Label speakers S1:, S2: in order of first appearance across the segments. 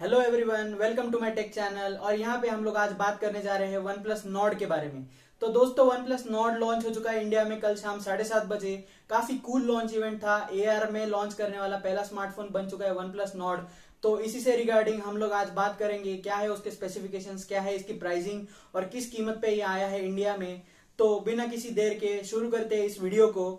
S1: Hello everyone welcome to my tech channel और यहाँ पे हम लोग आज बात करने जा रहे हैं वन प्लस नॉड के बारे में। तो दोस्तों वन प्लस नॉड लॉन्च हो चुका है इंडिया में कल शाम साढ़े सात बजे। काफ़ी कूल लॉन्च इवेंट था। एआर में लॉन्च करने वाला पहला स्मार्टफ़ोन बन चुका है वन प्लस नॉड तो इसी से रिगार्डिंग हम लोग आज बात करेंगे, क्या है उसके स्पेसिफिकेशन क्या है इसकी प्राइसिंग और किस कीमत पे ये आया है इंडिया में। तो बिना किसी देर के शुरू करते हैं इस वीडियो को।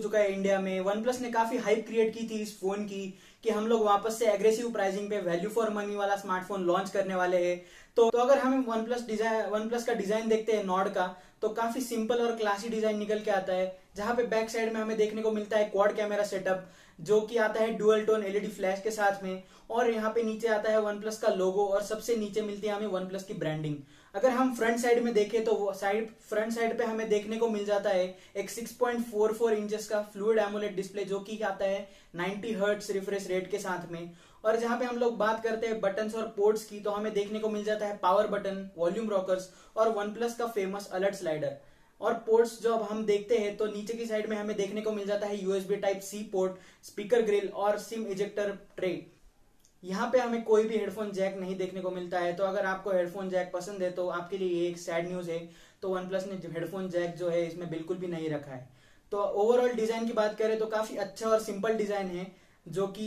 S1: चुका है इंडिया में। वन प्लस ने काफ़ी हाइप क्रिएट की थी इस फ़ोन की कि हम लोग वापस से एग्रेसिव प्राइसिंग पे वैल्यू फॉर मनी वाला स्मार्टफ़ोन लॉन्च करने वाले हैं। तो, तो अगर हम one plus design one plus का डिज़ाइन देखते हैं नॉड का तो काफ़ी सिंपल और क्लासी डिज़ाइन निकल के आता है जहाँ पे बैक साइड में हमें देखने को मिलता है क्वाड कैमरा सेटअप जो कि आता है डुअल टोन एलईडी फ्लैश के साथ में और यहाँ पे नीचे आता है वन प्लस का लोगो और सबसे नीचे मिलती है हमें वन प्लस की ब्रांडिंग अगर हम फ्रंट साइड में देखें तो साइड फ्रंट साइड पे हमें देखने को मिल जाता है एक 6.44 इंचेस का फ्लूड एमोलेट डिस्प्ले जो कि आता है 90 हर्ट्स रिफ्रेश रेट के साथ में। और जहाँ पे हम लोग बात करते हैं बटन्स और पोर्ट्स की तो हमें देखने को मिल जाता है पावर बटन वॉल्यूम रॉकर्स और वन प्लस का फ़ेमस अलर्ट स्लाइडर और पोर्ट्स जो अब हम देखते हैं तो नीचे की साइड में हमें देखने को मिल जाता है USB type C port speaker grill और सिम इजेक्टर ट्रे यहाँ पे हमें कोई भी हेडफोन जैक नहीं देखने को मिलता है तो अगर आपको हेडफोन जैक पसंद है तो आपके लिए एक सैड न्यूज़ है। तो वन प्लस ने हेडफोन जैक जो है, इसमें बिल्कुल भी नहीं रखा है। तो ओवरऑल डिज़ाइन की बात करें तो काफ़ी अच्छा और सिंपल डिज़ाइन है, जो कि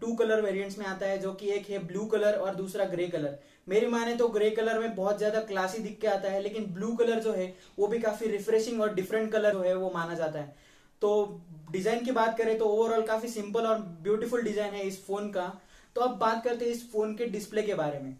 S1: टू कलर वेरिएंट्स में आता है, जो कि एक है ब्लू कलर और दूसरा ग्रे कलर मेरी माने तो ग्रे कलर में बहुत ज़्यादा क्लासी दिख के आता है, लेकिन ब्लू कलर जो है, वो भी काफ़ी रिफ्रेशिंग और डिफरेंट कलर जो है, वो माना जाता है। तो डिज़ाइन की बात करें तो ओवरऑल काफ़ी सिंपल और ब्यूटीफुल डिज़ाइन है इस फ़ोन का। तो अब बात करते हैं इस फ़ोन के डिस्प्ले के बारे में।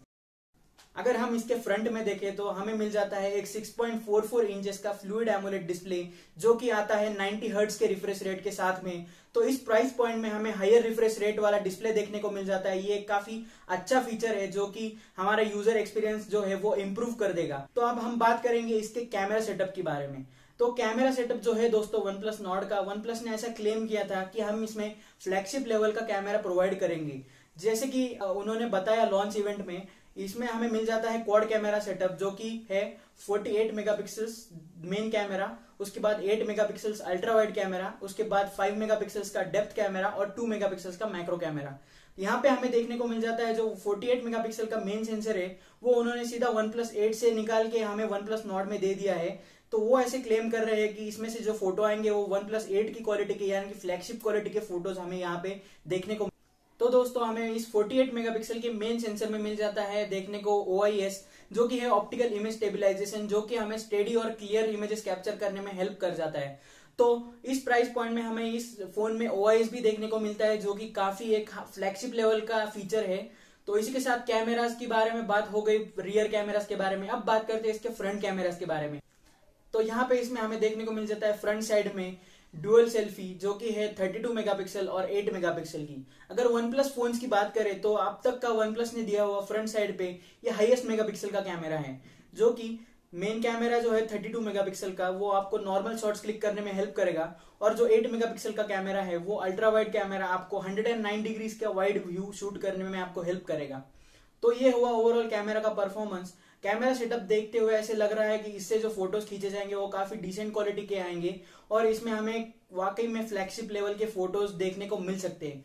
S1: अगर हम इसके फ्रंट में देखें तो हमें मिल जाता है एक 6.44 इंचेस का फ्लूइड एमोलेट डिस्प्ले, जो कि आता है 90 हर्ट्ज के रिफ्रेश रेट के साथ में। तो इस प्राइस पॉइंट में हमें हायर रिफ्रेश रेट वाला डिस्प्ले देखने को मिल जाता है। ये काफ़ी अच्छा फीचर है, जो कि हमारा यूज़र एक्सपीरियंस जो है वो इम्प्रूव कर देगा। तो अब हम बात करेंगे इसके कैमरा सेटअप के बारे में। तो कैमरा सेटअप जो है दोस्तों वन प्लस नॉट का वन प्लस ने ऐसा क्लेम किया था कि हम इसमें फ्लैगशिप लेवल का कैमरा प्रोवाइड करेंगे। जैसे कि उन्होंने बताया लॉन्च इवेंट में, इसमें हमें मिल जाता है क्वाड कैमरा सेटअप जो कि है 48 मेगापिक्सल्स मेन कैमरा उसके बाद 8 मेगापिक्सल्स अल्ट्रा वाइड कैमरा उसके बाद 5 मेगापिक्सल्स का डेप्थ कैमरा और 2 मेगापिक्सल्स का मैक्रो कैमरा यहाँ पे हमें देखने को मिल जाता है जो 48 मेगापिक्सल का मेन सेंसर है, वो उन्होंने सीधा वन प्लस एट से निकाल के हमें वन प्लस में दे दिया है। तो वो ऐसे क्लेम कर रहे हैं कि इसमें से जो फ़ोटो आएँगे, वो वन प्लस एट की क्वालिटी के, यानी कि फ्लैगशिप क्वालिटी के फ़ोटोज़ हमें यहाँ पे देखने को तो दोस्तों, हमें इस 48 मेगापिक्सल के मेन सेंसर में मिल जाता है देखने को ओआईएस जो कि है ऑप्टिकल इमेज स्टेबिलाईजेशन जो कि हमें स्टेडी और क्लियर इमेजेस कैप्चर करने में हेल्प कर जाता है। तो इस प्राइस पॉइंट में हमें इस फ़ोन में ओआईएस भी देखने को मिलता है, जो कि काफ़ी एक फ्लैगशिप लेवल का फीचर है। तो इसी के साथ कैमराज के बारे में बात हो गई रियर कैमराज के बारे में। अब बात करते हैं इसके फ्रंट कैमराज के बारे में। तो यहाँ पे इसमें हमें देखने को मिल जाता है फ्रंट साइड में। डुअल सेल्फी, जो कि है 32 मेगापिक्सल और 8 मेगापिक्सल की। अगर वन प्लस फ़ोन की बात करें तो अब तक का वन प्लस ने दिया हुआ फ्रंट साइड पे ये हाईएस्ट मेगापिक्सल का कैमरा है, जो कि मेन कैमरा जो है 32 मेगापिक्सल का, वो आपको नॉर्मल शॉट्स क्लिक करने में हेल्प करेगा। और जो 8 मेगापिक्सल का कैमरा है, वो अल्ट्रा वाइड कैमरा आपको 109 डिग्रीज का वाइड व्यू शूट करने में आपको हेल्प करेगा। तो ये हुआ ओवरऑल कैमरा का परफॉर्मेंस कैमरा सेटअप देखते हुए ऐसे लग रहा है कि इससे जो फ़ोटोज़ खींचे जाएँगे वो काफ़ी डिसेंट क्वालिटी के आएँगे और इसमें हमें वाकई में फ्लैगशिप लेवल के फ़ोटोज़ देखने को मिल सकते हैं।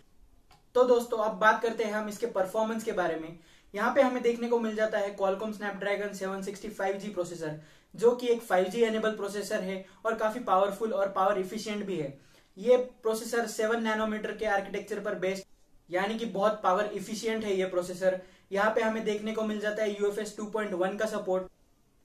S1: तो दोस्तों, अब बात करते हैं हम इसके परफॉर्मेंस के बारे में। यहाँ पे हमें देखने को मिल जाता है कॉलकॉम स्नैपड्रैगन 765G प्रोसेसर जो कि एक 5G एनेबल प्रोसेसर है और काफ़ी पावरफुल और पावर इफिशियंट भी है। ये प्रोसेसर 7 नैनोमीटर के आर्किटेक्चर पर बेस्ड यानी कि बहुत पावर इफिशियंट है ये प्रोसेसर यहाँ पे हमें देखने को मिल जाता है यूएफएस 2.1 का सपोर्ट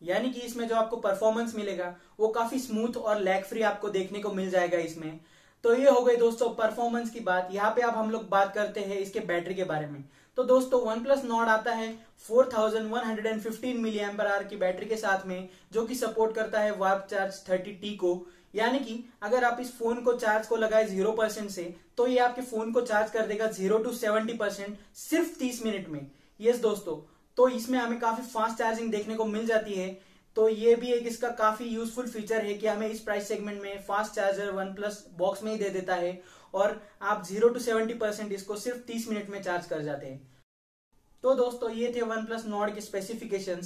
S1: यानी कि इसमें जो आपको परफॉर्मेंस मिलेगा, वो काफ़ी स्मूथ और लैग फ्री आपको देखने को मिल जाएगा इसमें। तो ये हो गई दोस्तों परफॉर्मेंस की बात। यहाँ पे अब हम लोग बात करते हैं इसके बैटरी के बारे में। तो दोस्तों वन प्लस नॉट आता है 4115 मिली एम्पर आर की बैटरी के साथ में, जो कि सपोर्ट करता है वार्प चार्ज 30 टी को। यानी कि अगर आप इस फ़ोन को चार्ज को लगाए ज़ीरो परसेंट से तो ये आपके फ़ोन को चार्ज कर देगा ज़ीरो टू सेवेंटी परसेंट सिर्फ़ तीस मिनट में। यस दोस्तों तो इसमें हमें काफ़ी फास्ट चार्जिंग देखने को मिल जाती है। तो ये भी एक इसका काफ़ी यूजफुल फीचर है कि हमें इस प्राइस सेगमेंट में fast charger OnePlus box में ही दे देता है और आप ज़ीरो टू सेवेंटी परसेंट इसको सिर्फ़ तीस मिनट में चार्ज कर जाते हैं। तो दोस्तों, ये थे वन प्लस नॉड के स्पेसिफिकेशन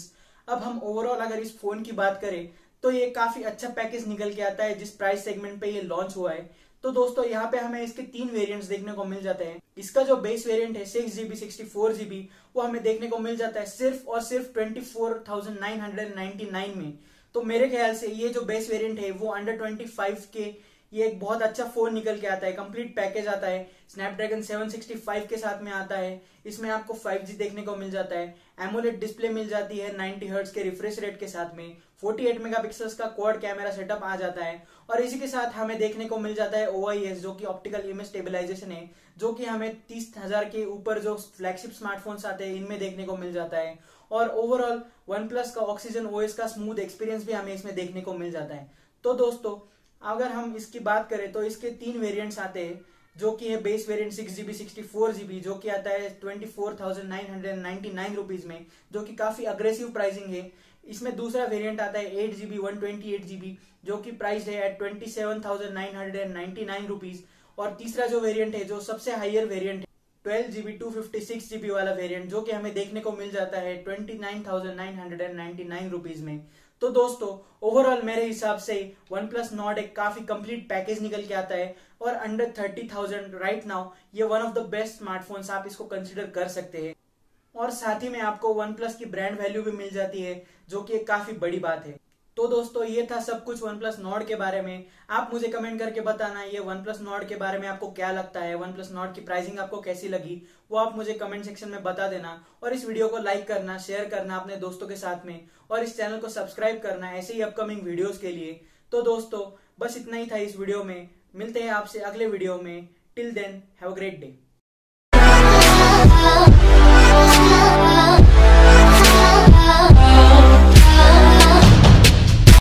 S1: अब हम ओवरऑल अगर इस फ़ोन की बात करें तो ये काफ़ी अच्छा पैकेज निकल के आता है, जिस प्राइस सेगमेंट पे ये लॉन्च हुआ है। तो दोस्तों, यहाँ पे हमें इसके तीन वेरिएंट्स देखने को मिल जाते हैं। इसका जो बेस वेरिएंट है six GB sixty four GB वो हमें देखने को मिल जाता है सिर्फ़ और सिर्फ़ twenty four thousand nine hundred ninety nine में। तो मेरे ख्याल से ये जो बेस वेरिएंट है, वो अंडर ट्वेंटी फाइव के ये एक बहुत अच्छा फ़ोन निकल के आता है कंप्लीट पैकेज आता है। स्नैपड्रैगन 765 के साथ में आता है। इसमें आपको 5G देखने को मिल जाता है। एमोलेट डिस्प्ले मिल जाती है 90 हर्ट्ज के रिफ्रेश रेट के साथ में। 48 मेगापिक्सल्स का क्वाड कैमरा सेटअप आ जाता है। और इसी के साथ हमें देखने को मिल जाता है ओआईएस जो कि ऑप्टिकल इमेज स्टेबिलाईजेशन है, जो कि हमें तीस हज़ार के ऊपर जो फ्लैगशिप स्मार्टफोन्स आते हैं, इनमें देखने को मिल जाता है। और ओवरऑल वन प्लस का ऑक्सीजन ओएस का स्मूथ एक्सपीरियंस भी हमें इसमें देखने को मिल जाता है। तो दोस्तों अगर हम इसकी बात करें तो इसके तीन वेरिएंट्स आते हैं, जो कि है base variant six GB sixty four GB जो कि आता है twenty four thousand nine hundred ninety nine rupees में, जो कि काफ़ी अग्रेसिव प्राइसिंग है। इसमें दूसरा वेरिएंट आता है eight GB one twenty eight GB जो कि प्राइस है at twenty seven thousand nine hundred ninety nine rupees और तीसरा जो वेरिएंट है, जो सबसे हाइयर वेरिएंट है twelve GB two fifty six GB वाला वेरिएंट जो कि हमें देखने को मिल जाता है twenty nine thousand nine hundred ninety nine rupees में। तो दोस्तों ओवरऑल मेरे हिसाब से वन प्लस नॉट एक काफ़ी कंप्लीट पैकेज निकल के आता है और under thirty thousand right now ये one of the best smartphones आप इसको कंसिडर कर सकते हैं। और साथ ही में आपको वन प्लस की ब्रांड वैल्यू भी मिल जाती है, जो कि एक काफ़ी बड़ी बात है। तो दोस्तों, ये था सब कुछ वन प्लस नॉट के बारे में। आप मुझे कमेंट करके बताना, ये वन प्लस नॉट के बारे में आपको क्या लगता है? वन प्लस नॉट की प्राइसिंग आपको कैसी लगी? वो आप मुझे कमेंट सेक्शन में बता देना। और इस वीडियो को लाइक करना शेयर करना अपने दोस्तों के साथ में। और इस चैनल को सब्सक्राइब करना ऐसे ही अपकमिंग वीडियोज़ के लिए। तो दोस्तों, बस इतना ही था इस वीडियो में। मिलते हैं आपसे अगले वीडियो में। Till then have a great day